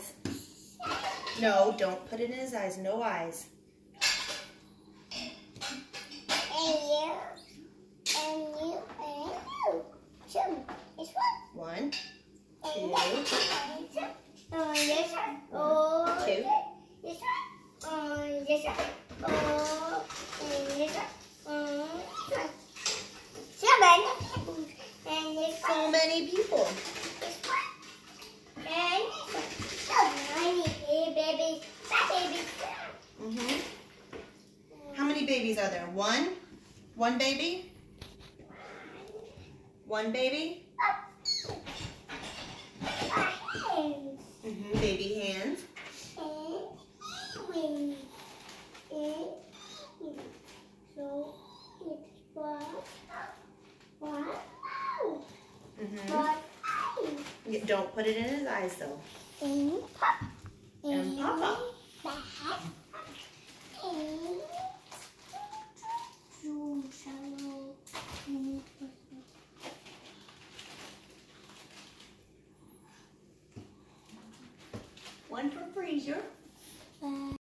eyes. No, don't put it in his eyes. No eyes. And you. And you. And you. Two. Two. this one. Oh, this one. Oh, this one. so many people. This one. And this one. So many babies. Babies. hmm How many babies are there? One? One baby? One baby? Hands. hmm Baby hands. One. hmm Don't put it in his eyes though. And pop. And Papa. Back. And two shallow. One for freezer.